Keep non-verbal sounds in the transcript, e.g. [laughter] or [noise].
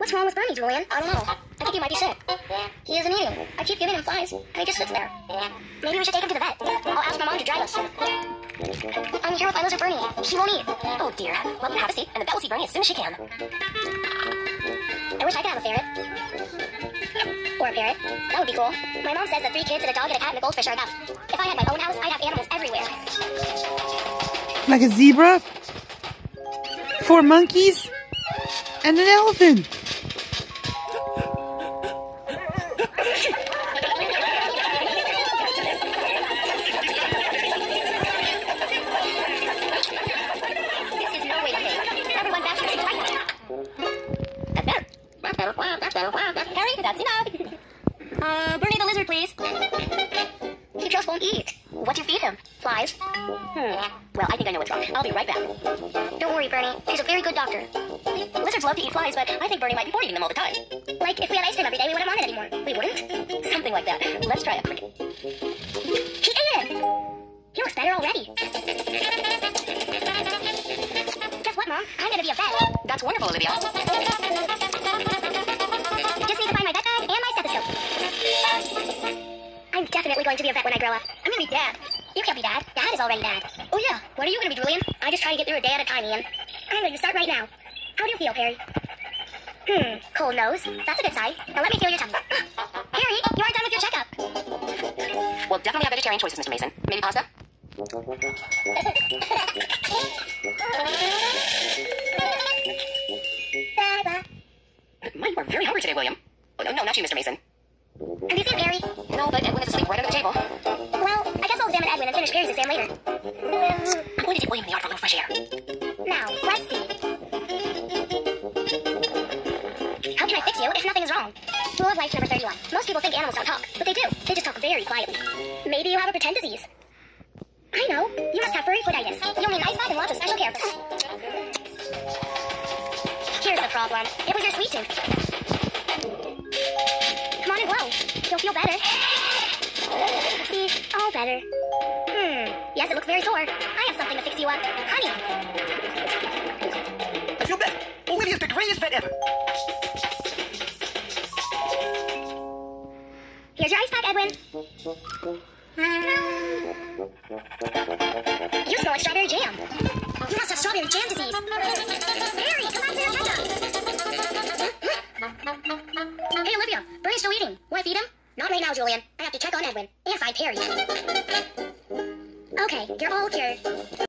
What's wrong with Bernie, Julian? I don't know. I think he might be sick. He isn't eating. I keep giving him flies, and he just sits there. Maybe we should take him to the vet. I'll ask my mom to drive us. I'm here with my lizard Bernie. He won't eat. Oh dear. Well, have a seat, and the vet will see Bernie as soon as she can. I wish I could have a ferret. Or a parrot. That would be cool. My mom says that three kids and a dog and a cat and a goldfish are enough. If I had my own house, I'd have animals everywhere. Like a zebra, four monkeys, and an elephant. Better. Wow, that's better. Wow, that's Harry, that's enough. Uh, Bernie the lizard, please. He just won't eat. What do you feed him? Flies. Hmm. Well, I think I know what's wrong. I'll be right back. Don't worry, Bernie. He's a very good doctor. Lizards love to eat flies, but I think Bernie might be eating them all the time. Like, if we had ice cream every day, we wouldn't want it anymore. We wouldn't? Something like that. Let's try a cricket. He ate it! He looks better already. Guess what, Mom? I'm gonna be a vet. That's wonderful, Olivia. Definitely going to be a vet when I grow up. I'm gonna be dad. You can't be dad. Dad is already dad. Oh yeah. What are you gonna be, Julian? I just try to get through a day at a time, Ian. I'm going to start right now. How do you feel, Perry? Hmm, cold nose. That's a good sign. Now let me feel your tummy. [gasps] Perry, you aren't done with your checkup. We'll definitely have vegetarian choices, Mr. Mason. Maybe pasta? My, you are very hungry today, William. Oh, no, no, not you, Mr. Mason. Have you seen Perry? No, but Edwin is asleep right under the table. Well, I guess I'll examine Edwin and finish Perry's exam later. I'm going to take William in the yard for a little fresh air. Now, let's see. How can I fix you if nothing is wrong? Rule of life number 31. Most people think animals don't talk, but they do. They just talk very quietly. Maybe you have a pretend disease. I know. You must have furry fooditis. You'll need ice bath and lots of special care. Here's the problem. It was your sweet tooth. Come on and blow. You'll feel better. See, all better. Hmm. Yes, it looks very sore. I have something to fix you up. Honey. I feel better. Olivia's the greatest vet ever. Here's your ice pack, Edwin. You smell like strawberry jam. You must have strawberry jam disease. Mary, come back to your. Hey, Olivia, Bernie's still eating. Want to feed him? Not right now, Julian. I have to check on Edwin and find Perry. Okay, you're all cured.